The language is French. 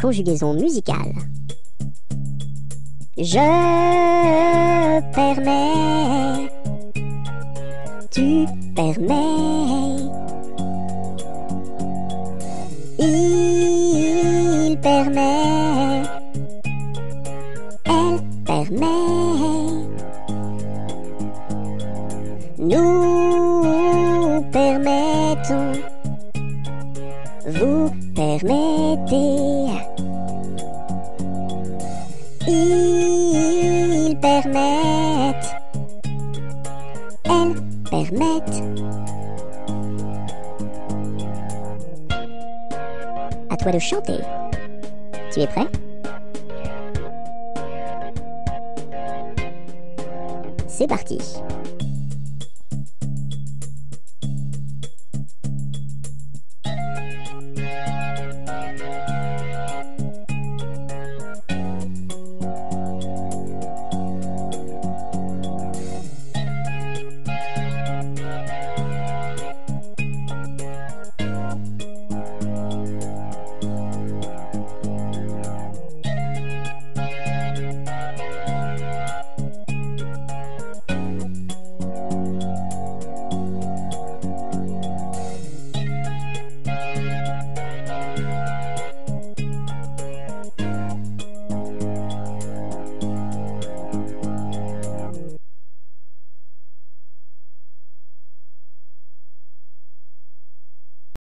conjugaison musicale. Je permets, tu permets, il permet, elle permet, nous permettons, vous permettez. Ils permettent, elles permettent. À toi de chanter. Tu es prêt? C'est parti.